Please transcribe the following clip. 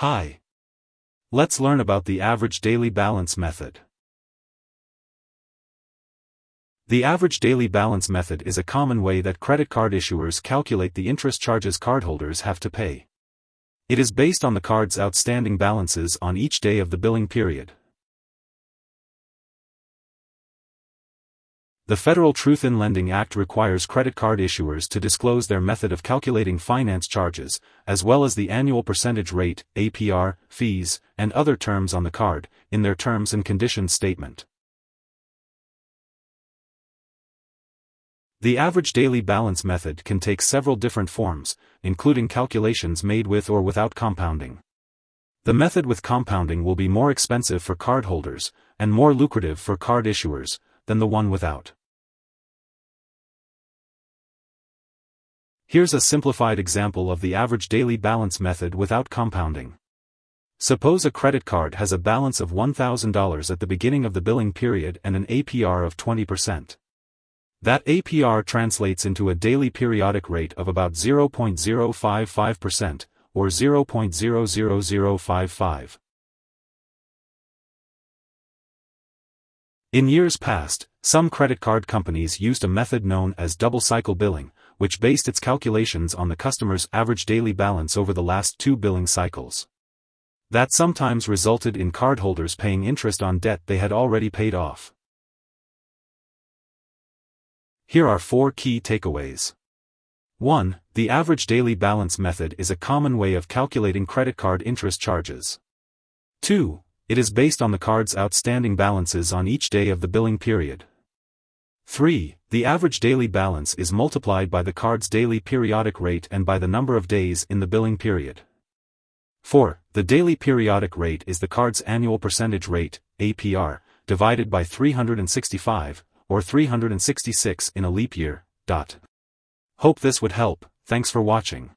Hi. Let's learn about the average daily balance method. The average daily balance method is a common way that credit card issuers calculate the interest charges cardholders have to pay. It is based on the card's outstanding balances on each day of the billing period. The Federal Truth in Lending Act requires credit card issuers to disclose their method of calculating finance charges, as well as the annual percentage rate, APR, fees, and other terms on the card, in their terms and conditions statement. The average daily balance method can take several different forms, including calculations made with or without compounding. The method with compounding will be more expensive for cardholders, and more lucrative for card issuers, than the one without. Here's a simplified example of the average daily balance method without compounding. Suppose a credit card has a balance of $1,000 at the beginning of the billing period and an APR of 20%. That APR translates into a daily periodic rate of about 0.055%, or 0.00055. In years past, some credit card companies used a method known as double cycle billing, which based its calculations on the customer's average daily balance over the last two billing cycles. That sometimes resulted in cardholders paying interest on debt they had already paid off. Here are four key takeaways. 1. The average daily balance method is a common way of calculating credit card interest charges. 2. It is based on the card's outstanding balances on each day of the billing period. 3. The average daily balance is multiplied by the card's daily periodic rate and by the number of days in the billing period. 4. The daily periodic rate is the card's annual percentage rate, APR, divided by 365, or 366 in a leap year. Dot. Hope this would help, thanks for watching.